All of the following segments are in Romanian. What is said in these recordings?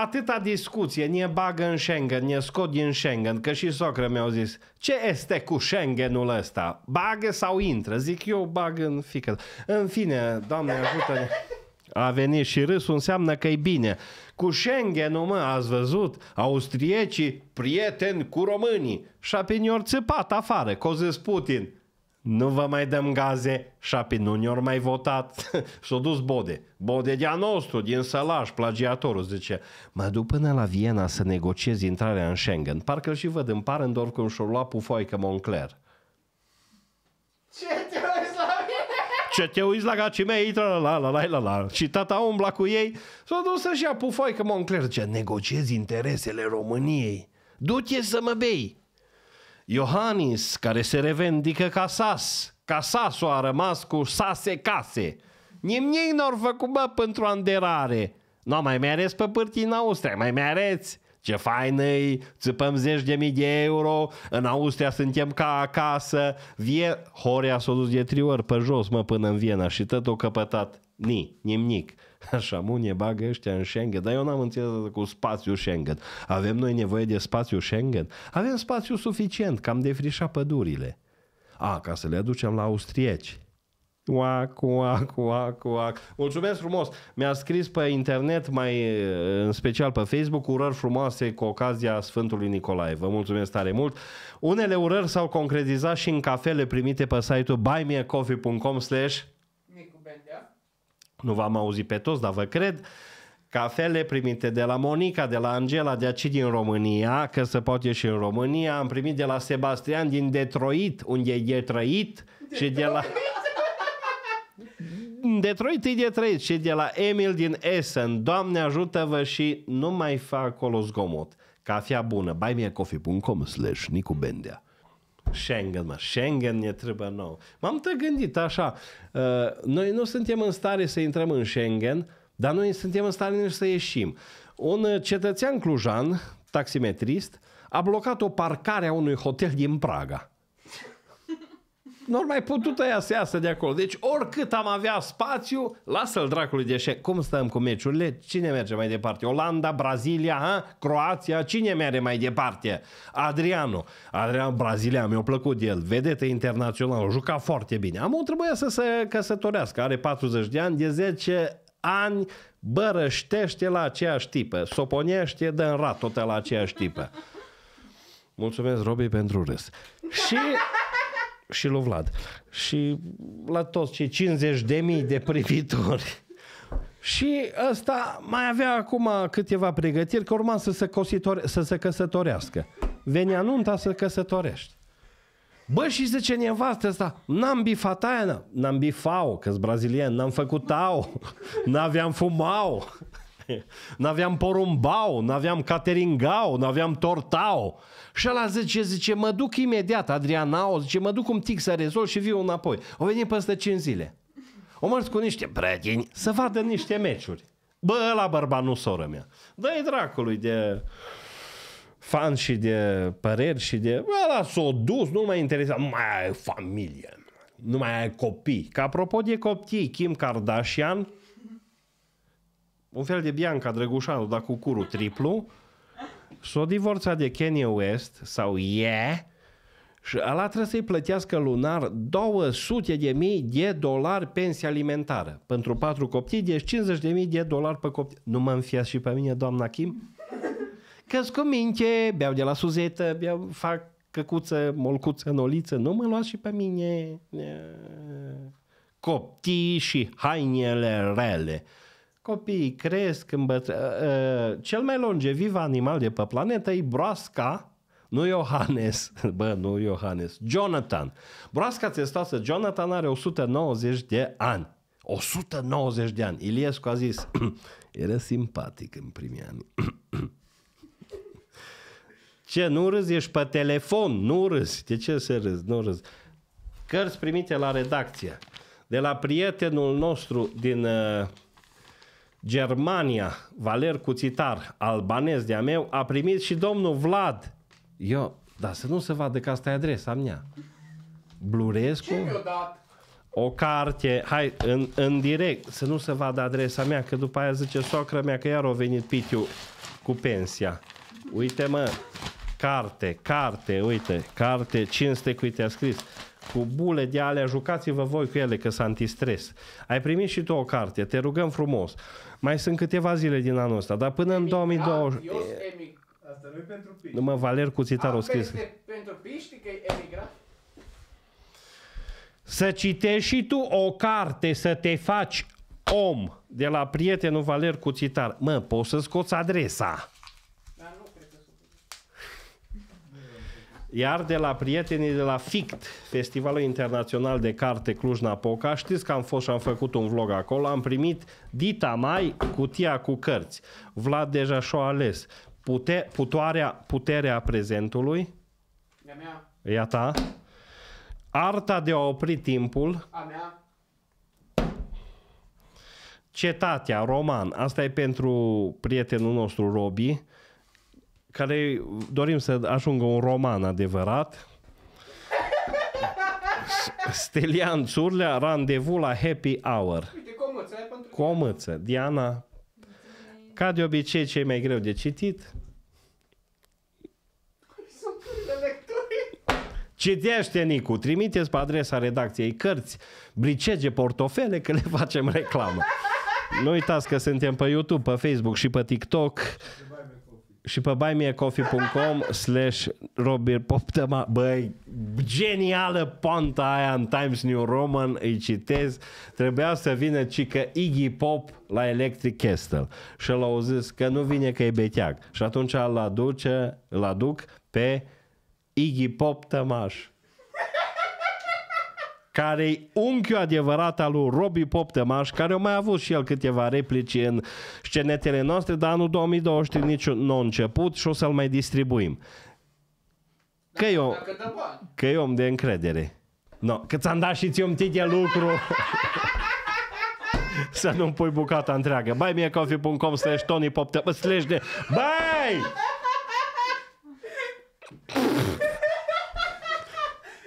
atâta discuție, ne bagă în Schengen, ne scot din Schengen, că și socră mi-au zis, ce este cu Schengenul ăsta? Bagă sau intră? Zic eu, bag în fică. În fine, Doamne ajută-ne. A venit și râsul înseamnă că e bine. Cu Schengenul, mă, ați văzut? Austriecii, prieteni cu românii. Și apoi țipat afară, că o zis Putin. Nu vă mai dăm gaze și apoi nu ne mai votat. S-a dus Bode. Bode de-a nostru, din Sălaș, plagiatorul, zice. Mă duc până la Viena să negociez intrarea în Schengen. Parcă și văd în Parendorf cum și-o lua pufoică Moncler. Ce te uiți la mine? Ce te uiți la gacii mei? La la la la la la. Și tata umbla cu ei. S-a dus să-și ia pufoică Moncler. Ce negociez interesele României. Du-te să mă bei. Iohannis, care se revendică ca sas, ca sasul a rămas cu sase case. Nimeni n-or făcut, bă, pentru anderare. Nu, mai mereți pe pârtii în Austria, mai mereți. Ce fain e, țipăm zeci de mii de euro, în Austria suntem ca acasă. Vie... Horea s-a dus de trei ori pe jos, mă, până în Viena și tot o căpătat. Ni, nimic. Așa, munie bagă ăștia în Schengen, dar eu n-am înțeles cu spațiu Schengen. Avem noi nevoie de spațiu Schengen? Avem spațiu suficient, cam defrișa pădurile. A, ca să le aducem la austrieci. Uac, uac, uac, uac. Mulțumesc frumos! Mi-a scris pe internet, mai în special pe Facebook, urări frumoase cu ocazia Sfântului Nicolae. Vă mulțumesc tare mult! Unele urări s-au concretizat și în cafele primite pe site-ul buymeacoffee.com slash Nicu Bendea. nu v-am auzit pe toți, dar vă cred, cafele primite de la Monica, de la Angela, de aici din România, că se poate și în România, am primit de la Sebastian din Detroit, unde e trăit, și de la... Detroit e de trăit și de la Emil din Essen. Doamne ajută-vă și nu mai fac acolo zgomot. Cafea bună. buymeacoffee.com slash Nicu Bendea. Schengen, mă, Schengen ne trebuie nou. M-am tot gândit așa, uh, noi nu suntem în stare să intrăm în Schengen, dar noi suntem în stare nici să ieșim. Un uh, cetățean clujan, taximetrist, a blocat o parcare a unui hotel din Praga. Nu mai putut ea să iasă de acolo. Deci oricât am avea spațiu, lasă-l dracului de șec. Cum stăm cu meciurile? Cine merge mai departe? Olanda, Brazilia, ha? Croația? Cine merge mai departe? Adriano. Adriano, Brazilia, mi-a plăcut de el. Vedete internațional, juca foarte bine. Amul trebuia să se căsătorească. Are 40 de ani, de 10 ani bărăștește la aceeași tipă. Soponește, dă în rat tot la aceeași tipă. Mulțumesc, Robi, pentru râs. Și și lui Vlad. Și la toți cei 50 de mii de privitori. Și ăsta mai avea acum câteva pregătiri că urma să se, cositore- să se căsătorească. Venea nunta să căsătorești. Bă, și zice nevastă asta, n-am bifat aia, n-am bifau, că-s brazilien, n-am făcut au, n-aveam fumau, n-aveam porumbau, n-aveam cateringau, n-aveam tortau. Și ăla zice, zice, mă duc imediat, Adrianao, zice, mă duc un tic să rezolv și viu înapoi. O venit peste 5 zile. O mers cu niște prieteni să vadă niște meciuri. Bă, ăla bărbat nu soră mea. Dă-i dracului de fan și de păreri și de... Ăla s-o dus, nu mai interesa, nu mai ai familie, nu mai ai copii. Că apropo de copii, Kim Kardashian, un fel de Bianca Drăgușanu, dar cu curul triplu, s-a divorțat de Kanye West, sau yeah, și ăla trebuie să-i plătească lunar 200 de mii de dolari pensie alimentară. Pentru patru copii, deci 50 de mii de dolari pe copii. Nu mă înfiați și pe mine, doamna Kim? că cu minte, beau de la suzetă, beau, fac căcuță, molcuță, noliță, nu mă luați și pe mine. Copii și hainele rele. Copiii cresc, îmbătră... Uh, cel mai longeviv animal de pe planetă e broasca, nu Iohannes, bă, nu Iohannes, Jonathan. Broasca testoasă Jonathan are 190 de ani. 190 de ani. Iliescu a zis, era simpatic în primii ani. Ce, nu râzi? Ești pe telefon, nu râzi. De ce să râzi? Nu râzi. Cărți primite la redacție. De la prietenul nostru din uh, Germania, Valer Cuțitar, albanez de-a meu, a primit și domnul Vlad. Eu, dar să nu se vadă că asta e adresa mea. Blurescu? Ce mi-a dat? o carte, hai, în, în direct, să nu se vadă adresa mea, că după aia zice socră mea că iar a venit pitiu cu pensia. Uite mă, carte, carte, uite, carte, 500 cu uite a scris. Cu bule de alea, jucați-vă voi cu ele, că s antistres. Ai primit și tu o carte, te rugăm frumos. Mai sunt câteva zile din anul ăsta, dar până în 2020... Eu sunt emic. Asta nu e pentru pic. Nu mă, Valer Cuțitar o scris. Este pentru pi, știi că e emigrat? Să citești și tu o carte, să te faci om de la prietenul Valer Cuțitar. Mă, poți să scoți adresa. Dar nu cred că sunt. Iar de la prietenii de la FICT, Festivalul Internațional de Carte Cluj-Napoca, știți că am fost și am făcut un vlog acolo, am primit Dita Mai, cutia cu cărți. Vlad deja și-o ales. Pute, putoarea, puterea prezentului, De-a mea, e a ta. Arta de a opri timpul, a mea, Cetatea, roman, asta e pentru prietenul nostru Robi, care dorim să ajungă un roman adevărat. Stelian Țurlea, randevu la happy hour. uite, comuță, e pentru Cu o mâță. Diana, ca de obicei, ce e mai greu de citit. Sunt de lecturi. Citește, Nicu, trimiteți pe adresa redacției cărți, bricege, portofele, că le facem reclamă. Nu uitați că suntem pe YouTube, pe Facebook și pe TikTok și pe buymeacoffee.com slash Robert Poptăma. Băi, genială ponta aia în Times New Roman, îi citez. Trebuia să vină cică Iggy Pop la Electric Castle. Și l au zis că nu vine că e beteag. Și atunci îl aduce, îl aduc pe Iggy Pop Tămaș care e unchiul adevărat al lui Robbie Pop Tămaș, care a mai avut și el câteva replici în scenetele noastre, dar anul 2023 nici nu a început și o să-l mai distribuim. Că eu, Dacă dă bani. că e om de încredere. No, că ți-am dat și ți-o de lucru. Să nu-mi pui bucata întreagă. buymeacoffee.com slash Tony Pop Tămaș slash de... Băi!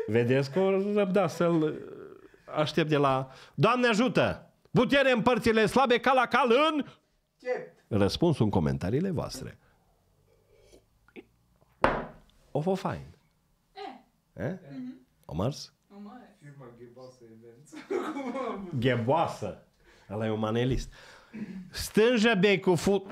Vedeți că o răbda să-l aștept de la... Doamne ajută! Putere în părțile slabe ca la cal în... Ce? Răspunsul în comentariile voastre. O fost fain. Eh? O mers? Firma Ghebasă Events. Gheboasă. Ăla e un manelist. Stânjă bei cu fut...